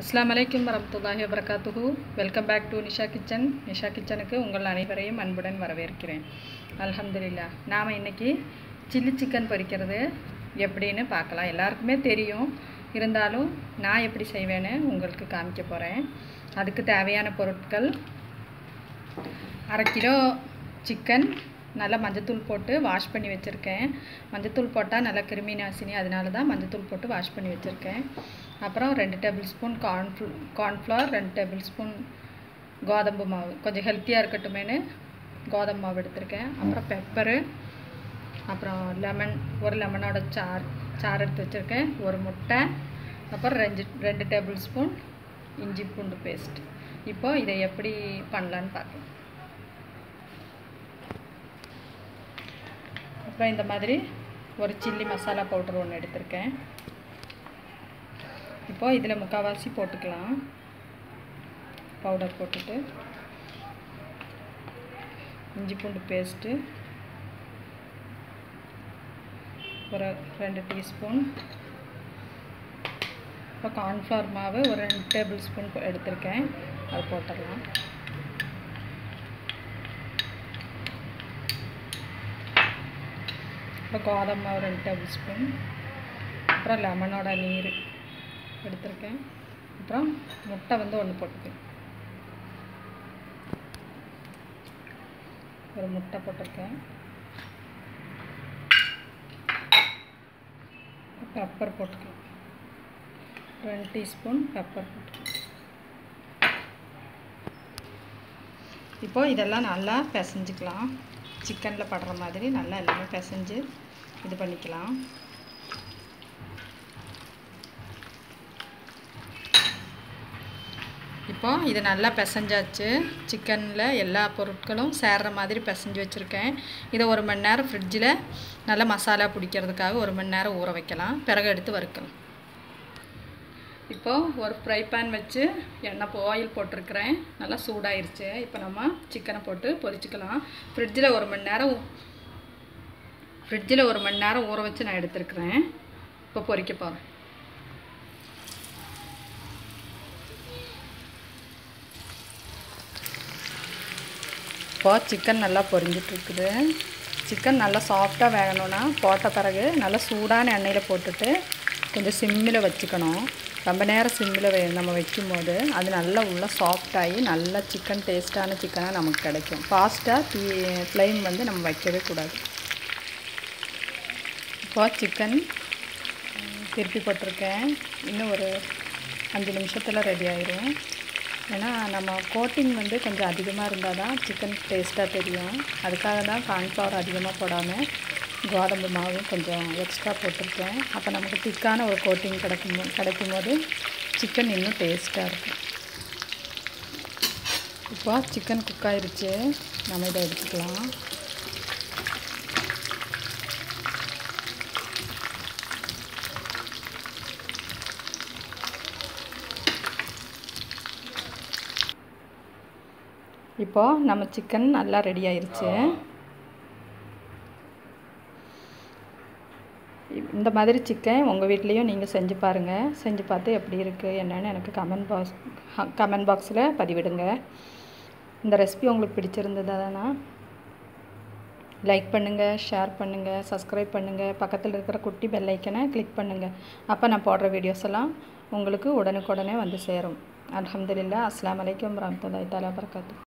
அஸ்லாம் வலைக்கம் வரமத்துல்லாஹி வபரகாத்துஹு. Welcome back to Nisha Kitchen Nisha கிச்சனுக்கு உங்கள் அனைவரையும் அன்புடன் வரவேற்கிறேன். அலமதுல்லா நாம் இன்றைக்கி சில்லி சிக்கன் பொரிக்கிறது எப்படின்னு பார்க்கலாம். எல்லாருக்குமே தெரியும். இருந்தாலும் நான் எப்படி செய்வேன்னு உங்களுக்கு காமிக்க போகிறேன் அதுக்கு தேவையான பொருட்கள் அரை கிலோ சிக்கன் நல்லா மஞ்சத்தூள் போட்டு வாஷ் பண்ணி வச்சுருக்கேன். மஞ்சத்தூள் போட்டால் நல்லா கிருமி நாசினி அதனால தான் மஞ்சத்தூள் போட்டு வாஷ் பண்ணி வச்சுருக்கேன். அப்புறம் ரெண்டு டேபிள் ஸ்பூன் கார்ன்ஃப்ளூ கார்ன்ஃப்ளவர் ரெண்டு டேபிள் ஸ்பூன் கோதம்பு மாவு. கொஞ்சம் ஹெல்த்தியாக இருக்கட்டுமேனு கோதம்பு மாவு எடுத்திருக்கேன். அப்புறம் பெப்பரு அப்புறம் லெமன் ஒரு லெமனோட சார் சாறு எடுத்து வச்சுருக்கேன். ஒரு முட்டை அப்புறம் ரெண்டு ரெண்டு டேபிள் ஸ்பூன் இஞ்சி பூண்டு பேஸ்ட் இப்போது இதை எப்படி பண்ணலான்னு பார்க்கலாம். இப்போ இந்த மாதிரி ஒரு சில்லி மசாலா பவுடர் ஒன்று எடுத்திருக்கேன். இப்போது இதில் முக்கால்வாசி போட்டுக்கலாம். பவுடர் போட்டுட்டு. இஞ்சி பூண்டு பேஸ்ட்டு. ஒரு ரெண்டு டீஸ்பூன். இப்போ கார்ன்ஃப்ளவர் மாவு ஒரு ரெண்டு டேபிள் ஸ்பூன் எடுத்திருக்கேன். அது போட்டுடலாம். இப்போ கோதம் மாவு ரெண்டு டேபிள் ஸ்பூன் அப்புறம் லெமனோட நீர் எடுத்திருக்கேன். அப்புறம் முட்டை வந்து ஒன்று போட்டுக்கேன். ஒரு முட்டை போட்டிருக்கேன். பெப்பர் போட்டுக்கலாம் ரெண்டு டீஸ்பூன் பெப்பர் போட்டுக்கலாம் இப்போது இதெல்லாம் நல்லா பிசைஞ்சிக்கலாம். சிக்கனில் படுற மாதிரி நல்லா எல்லாமே பிசைஞ்சு இது பண்ணிக்கலாம். இப்போ இது நல்லா பிசைஞ்சாச்சு. சிக்கனில் எல்லா பொருட்களும் சேர்ற மாதிரி பிசைஞ்சு வச்சுருக்கேன். இதை ஒரு மணி நேரம் ஃப்ரிட்ஜில் நல்லா மசாலா பிடிக்கிறதுக்காக ஒரு மணி நேரம் ஊற வைக்கலாம். பிறகு எடுத்து வறுக்கலாம். இப்போது ஒரு ஃப்ரை பேன் வச்சு எண்ணெய் ஆயில் போட்டிருக்கிறேன். நல்லா சூடாயிருச்சு. இப்போ நம்ம சிக்கனை போட்டு பொரிச்சிக்கலாம். ஃப்ரிட்ஜில் ஒரு மணி நேரம் ஃப்ரிட்ஜில் ஒரு மணி நேரம் ஊற வச்சு நான் எடுத்துருக்குறேன். இப்போ பொறிக்க போகிறேன் இப்போ சிக்கன் நல்லா பொரிஞ்சிட்ருக்குது. சிக்கன் நல்லா சாஃப்டாக வேகணும்னா போட்ட பிறகு நல்லா சூடான எண்ணெயில் போட்டுட்டு கொஞ்சம் சிம்மில் வச்சுக்கணும். ரொம்ப நேரம் சிம்மில் வ நம்ம வைக்கும்போது அது நல்லா உள்ளே சாஃப்டாகி நல்லா சிக்கன் டேஸ்ட்டான சிக்கனாக நமக்கு கிடைக்கும். ஃபாஸ்ட்டாக தீ ஃப்ளைம் வந்து நம்ம வைக்கவே கூடாது. இப்போ சிக்கன் திருப்பி போட்டிருக்கேன். இன்னும் ஒரு அஞ்சு நிமிஷத்தில் ரெடி ஆயிரும். ஏன்னா நம்ம கோட்டிங் வந்து கொஞ்சம் அதிகமாக இருந்தால் தான் சிக்கன் டேஸ்ட்டாக தெரியும். அதுக்காக தான் கார்ன்ஃப்ளவர் அதிகமாக போடாமல் கோதம்பு மாவும் கொஞ்சம் எக்ஸ்ட்ரா போட்டிருக்கேன். அப்போ நமக்கு திக்கான ஒரு கோட்டிங் கிடைக்கும் கிடைக்கும் போது சிக்கன் இன்னும் டேஸ்ட்டாக இருக்கும். இப்போ சிக்கன் குக் ஆயிடுச்சு நம்ம இதை எடுத்துக்கலாம். இப்போது நம்ம சிக்கன் நல்லா ரெடி ஆயிடுச்சு இந்த மாதிரி சிக்கன் உங்கள் வீட்லேயும் நீங்கள் செஞ்சு பாருங்கள் செஞ்சு பார்த்து எப்படி இருக்குது என்னென்னு எனக்கு கமெண்ட் பாக்ஸ் கமெண்ட் பாக்ஸில் பதிவிடுங்க. இந்த ரெசிபி உங்களுக்கு பிடிச்சிருந்ததுனா லைக் பண்ணுங்கள் ஷேர் பண்ணுங்கள் சப்ஸ்கிரைப் பண்ணுங்கள் பக்கத்தில் இருக்கிற குட்டி பெல்லைக்கனை கிளிக் பண்ணுங்கள் அப்போ நான் போடுற வீடியோஸ் எல்லாம் உங்களுக்கு உடனுக்குடனே வந்து சேரும். அலமதுல்லா அஸ்லாம் வலைக்கம் வரமத்துல்லாய் தாலா